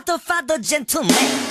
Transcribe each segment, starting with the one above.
father, father, gentleman.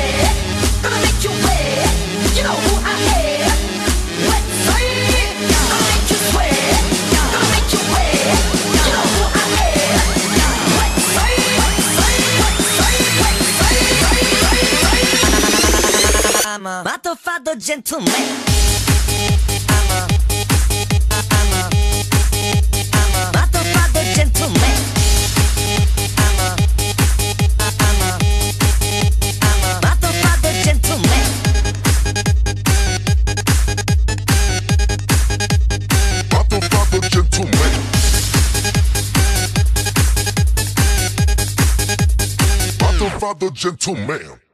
I'm a motherfucker gentleman. father gentleman.